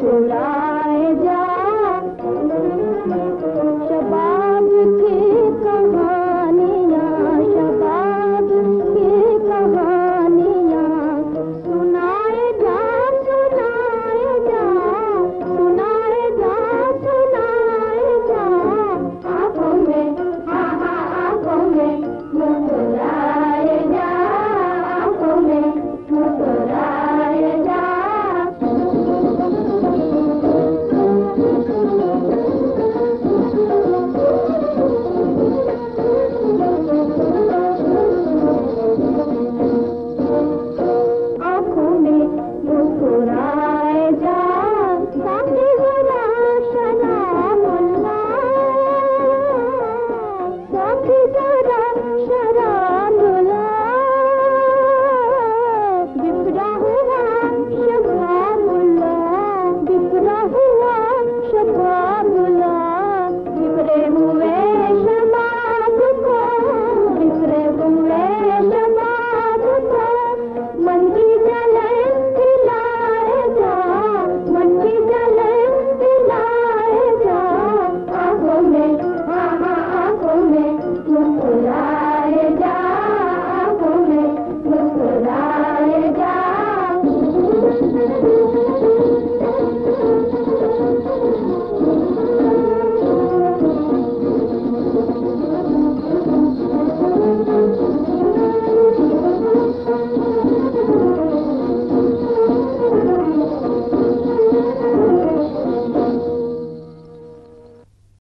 तुला